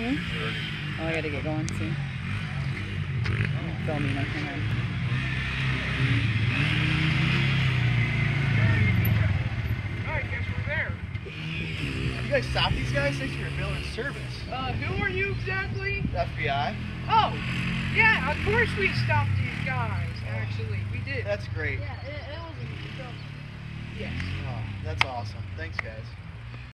Hmm? Oh, I gotta get going soon. Filming. I can Alright, guess we're there. You guys stop these guys? Thanks for your villain service. Uh, who are you exactly? FBI? Oh, yeah, of course we stopped these guys, actually. We did. That's great. Yeah, it, it was a Yes. Oh, that's awesome. Thanks, guys.